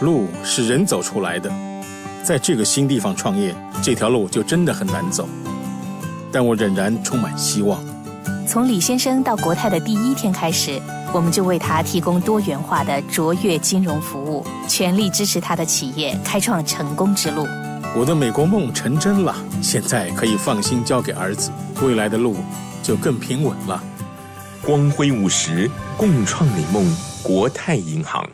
路是人走出来的，在这个新地方创业，这条路就真的很难走。但我仍然充满希望。从李先生到国泰的第一天开始，我们就为他提供多元化的卓越金融服务，全力支持他的企业开创成功之路。我的美国梦成真了，现在可以放心交给儿子，未来的路就更平稳了。光辉五十，共创美梦，国泰银行。